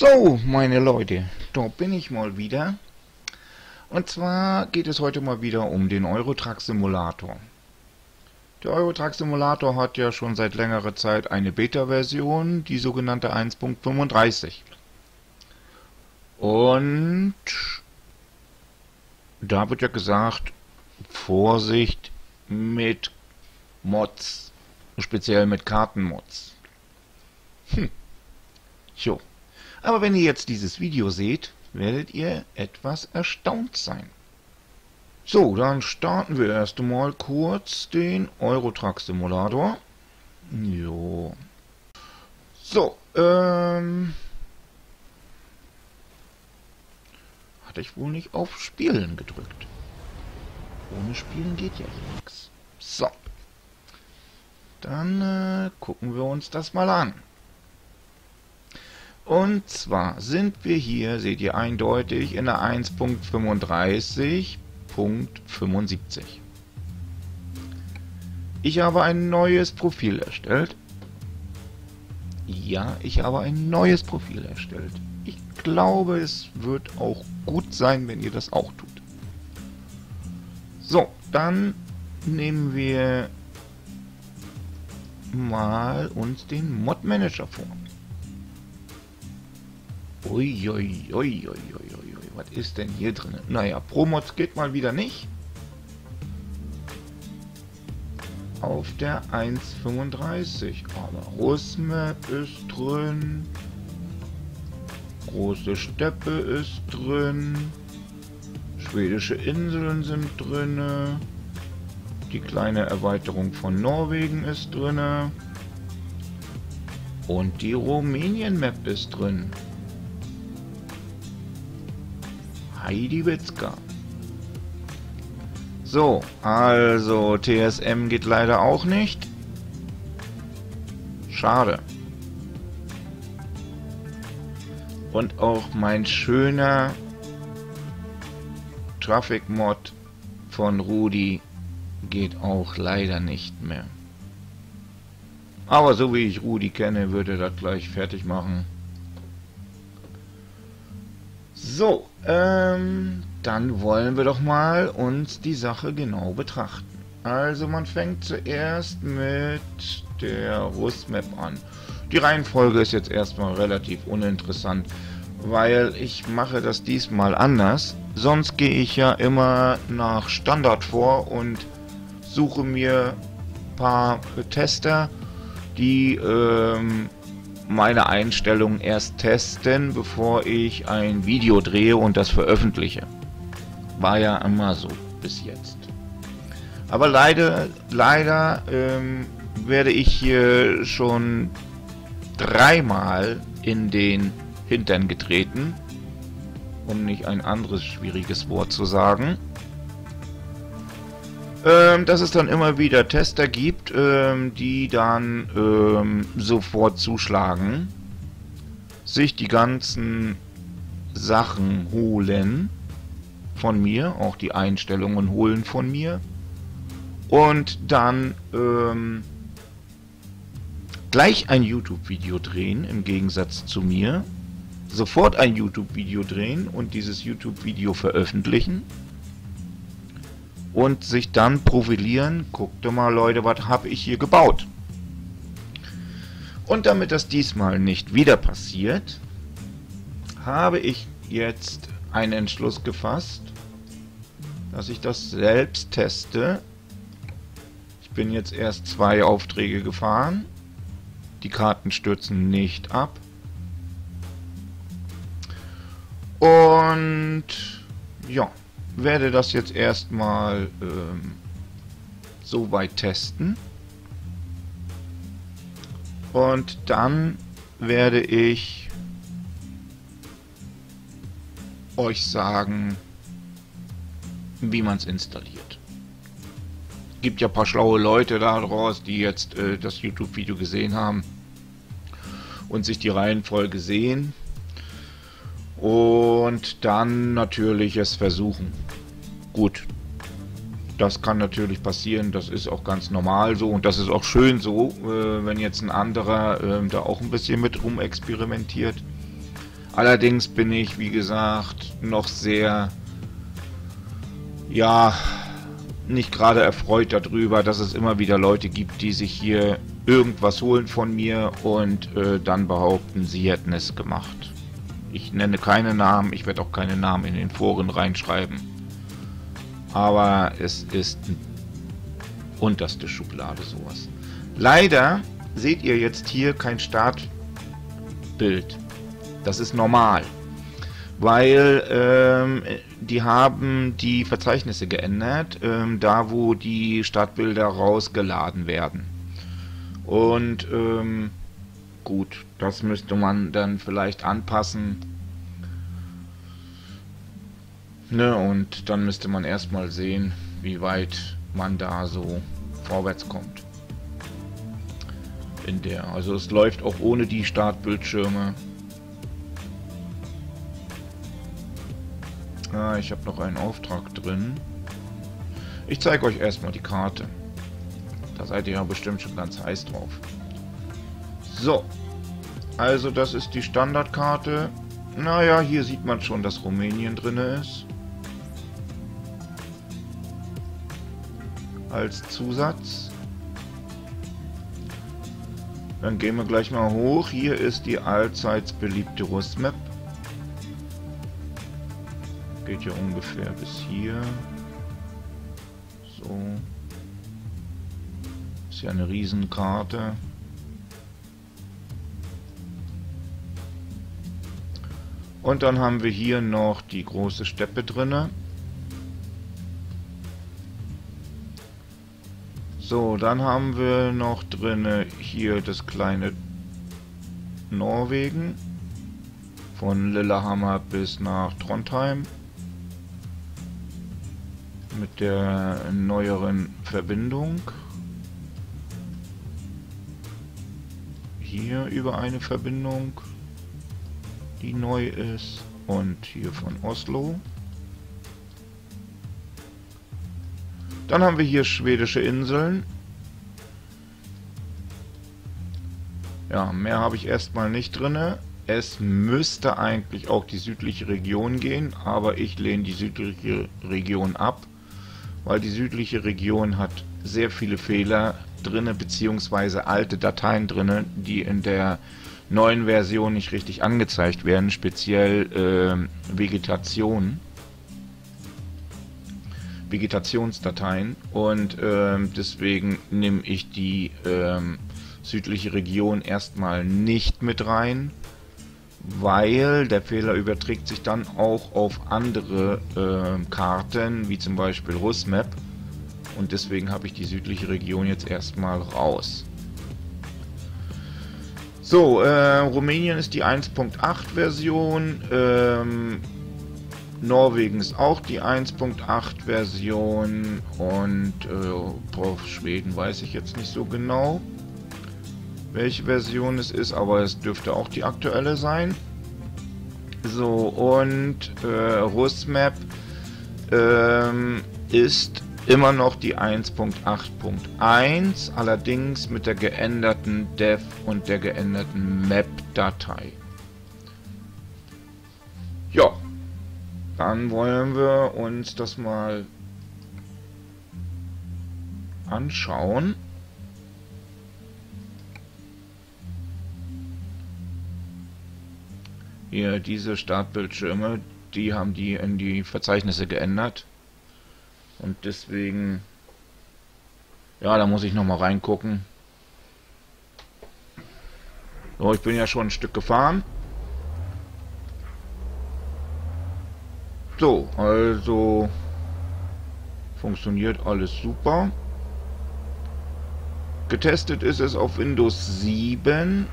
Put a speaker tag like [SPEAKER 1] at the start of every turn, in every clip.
[SPEAKER 1] So, meine Leute, da bin ich mal wieder. Und zwar geht es heute mal wieder um den Eurotruck Simulator. Der Eurotruck Simulator hat ja schon seit längerer Zeit eine Beta-Version, die sogenannte 1.35. Und da wird ja gesagt, Vorsicht mit Mods, speziell mit Kartenmods. Hm. Jo. Aber wenn ihr jetzt dieses Video seht, werdet ihr etwas erstaunt sein. So, dann starten wir erst einmal kurz den Eurotruck Simulator. Jo. So, ähm... Hatte ich wohl nicht auf Spielen gedrückt. Ohne Spielen geht ja hier nichts. So. Dann äh, gucken wir uns das mal an. Und zwar sind wir hier, seht ihr eindeutig, in der 1.35.75. Ich habe ein neues Profil erstellt. Ja, ich habe ein neues Profil erstellt. Ich glaube, es wird auch gut sein, wenn ihr das auch tut. So, dann nehmen wir mal uns den Mod Manager vor. Uiuiuiuiui, ui, ui, ui, was ist denn hier drin? Naja, Promods geht mal wieder nicht. Auf der 1.35. Aber Russmap ist drin. Große Steppe ist drin. Schwedische Inseln sind drin. Die kleine Erweiterung von Norwegen ist drin. Und die Rumänien-Map ist drin. Heidi Witzka. So, also TSM geht leider auch nicht. Schade. Und auch mein schöner Traffic Mod von Rudi geht auch leider nicht mehr. Aber so wie ich Rudi kenne, würde er das gleich fertig machen. So, ähm, dann wollen wir doch mal uns die Sache genau betrachten. Also man fängt zuerst mit der Rustmap an. Die Reihenfolge ist jetzt erstmal relativ uninteressant, weil ich mache das diesmal anders. Sonst gehe ich ja immer nach Standard vor und suche mir paar Tester, die ähm, meine Einstellungen erst testen, bevor ich ein Video drehe und das veröffentliche. War ja immer so bis jetzt. Aber leider, leider ähm, werde ich hier schon dreimal in den Hintern getreten, um nicht ein anderes schwieriges Wort zu sagen ähm, dass es dann immer wieder Tester gibt, ähm, die dann ähm, sofort zuschlagen, sich die ganzen Sachen holen von mir, auch die Einstellungen holen von mir und dann ähm, gleich ein YouTube-Video drehen, im Gegensatz zu mir, sofort ein YouTube-Video drehen und dieses YouTube-Video veröffentlichen und sich dann profilieren, guckt mal Leute, was habe ich hier gebaut. Und damit das diesmal nicht wieder passiert, habe ich jetzt einen Entschluss gefasst, dass ich das selbst teste. Ich bin jetzt erst zwei Aufträge gefahren. Die Karten stürzen nicht ab. Und ja, werde das jetzt erstmal ähm, so weit testen. Und dann werde ich euch sagen, wie man es installiert. Gibt ja ein paar schlaue Leute da draus, die jetzt äh, das YouTube-Video gesehen haben und sich die Reihenfolge sehen und dann natürlich es versuchen. Gut, das kann natürlich passieren, das ist auch ganz normal so und das ist auch schön so, äh, wenn jetzt ein anderer äh, da auch ein bisschen mit rum experimentiert. Allerdings bin ich, wie gesagt, noch sehr, ja, nicht gerade erfreut darüber, dass es immer wieder Leute gibt, die sich hier irgendwas holen von mir und äh, dann behaupten, sie hätten es gemacht. Ich nenne keine Namen, ich werde auch keine Namen in den Foren reinschreiben. Aber es ist unterste Schublade sowas. Leider seht ihr jetzt hier kein Startbild. Das ist normal. Weil ähm, die haben die Verzeichnisse geändert, ähm, da wo die Startbilder rausgeladen werden. Und ähm, gut, das müsste man dann vielleicht anpassen. Ne, und dann müsste man erstmal sehen, wie weit man da so vorwärts kommt. In der, also es läuft auch ohne die Startbildschirme. Ah, ich habe noch einen Auftrag drin. Ich zeige euch erstmal die Karte. Da seid ihr ja bestimmt schon ganz heiß drauf. So. Also das ist die Standardkarte. Naja, hier sieht man schon, dass Rumänien drin ist. Als Zusatz. Dann gehen wir gleich mal hoch. Hier ist die allseits beliebte Rustmap. Geht ja ungefähr bis hier. So. Ist ja eine Riesenkarte. Und dann haben wir hier noch die große Steppe drinne. So, dann haben wir noch drinne hier das kleine Norwegen. Von Lillehammer bis nach Trondheim. Mit der neueren Verbindung. hier über eine Verbindung, die neu ist und hier von Oslo. Dann haben wir hier schwedische Inseln. Ja, mehr habe ich erstmal nicht drinne. Es müsste eigentlich auch die südliche Region gehen, aber ich lehne die südliche Region ab, weil die südliche Region hat sehr viele Fehler drinne, beziehungsweise alte Dateien drinne, die in der neuen Version nicht richtig angezeigt werden, speziell äh, Vegetation. Vegetationsdateien und äh, deswegen nehme ich die äh, südliche Region erstmal nicht mit rein, weil der Fehler überträgt sich dann auch auf andere äh, Karten, wie zum Beispiel Rusmap und deswegen habe ich die südliche Region jetzt erstmal raus. So, äh, Rumänien ist die 1.8 Version, ähm, Norwegen ist auch die 1.8 Version und äh, Schweden weiß ich jetzt nicht so genau, welche Version es ist, aber es dürfte auch die aktuelle sein. So, und äh, Rusmap ähm, ist immer noch die 1.8.1, allerdings mit der geänderten Dev und der geänderten Map-Datei. Ja, dann wollen wir uns das mal anschauen. Hier diese Startbildschirme, die haben die in die Verzeichnisse geändert. Und deswegen, ja, da muss ich noch mal reingucken. So, ich bin ja schon ein Stück gefahren. So, also funktioniert alles super. Getestet ist es auf Windows 7,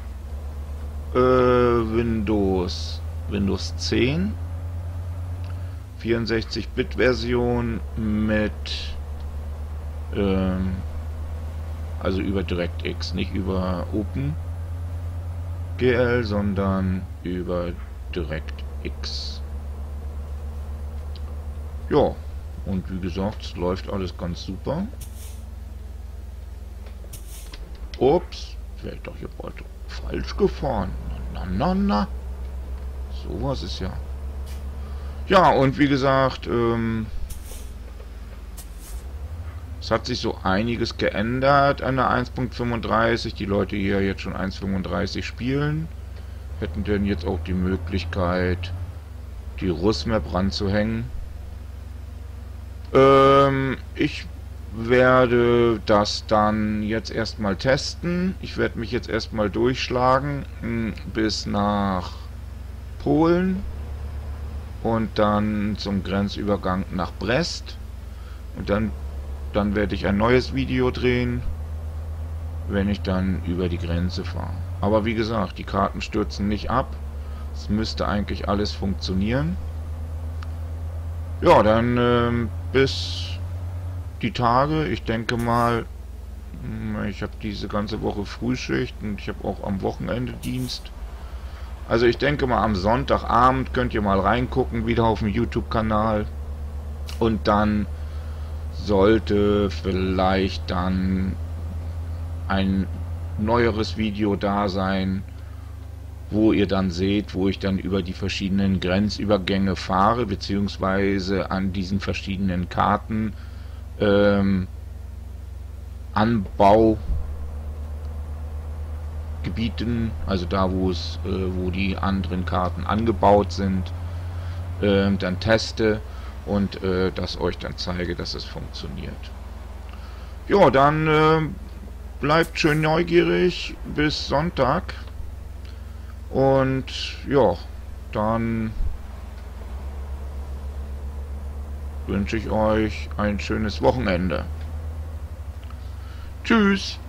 [SPEAKER 1] äh, Windows, Windows 10 64-Bit-Version mit ähm, also über DirectX, nicht über OpenGL, sondern über DirectX. Ja, und wie gesagt, es läuft alles ganz super. Ups, wäre doch hier bald falsch gefahren. Na, na, na. Sowas ist ja... Ja, und wie gesagt, ähm, es hat sich so einiges geändert an der 1.35. Die Leute hier jetzt schon 1.35 spielen, hätten denn jetzt auch die Möglichkeit, die Russmap ranzuhängen. Ähm, ich werde das dann jetzt erstmal testen. Ich werde mich jetzt erstmal durchschlagen hm, bis nach Polen und dann zum Grenzübergang nach Brest und dann dann werde ich ein neues Video drehen, wenn ich dann über die Grenze fahre. Aber wie gesagt, die Karten stürzen nicht ab. Es müsste eigentlich alles funktionieren. Ja, dann ähm, bis die Tage. Ich denke mal, hm, ich habe diese ganze Woche Frühschicht und ich habe auch am Wochenende Dienst. Also ich denke mal, am Sonntagabend könnt ihr mal reingucken, wieder auf dem YouTube-Kanal. Und dann sollte vielleicht dann ein neueres Video da sein, wo ihr dann seht, wo ich dann über die verschiedenen Grenzübergänge fahre, beziehungsweise an diesen verschiedenen Karten ähm, Anbaugebieten, also da wo es, äh, wo die anderen Karten angebaut sind, äh, dann teste und äh, das euch dann zeige, dass es funktioniert. Ja, dann äh, bleibt schön neugierig bis Sonntag und ja, dann wünsche ich euch ein schönes Wochenende. Tschüss!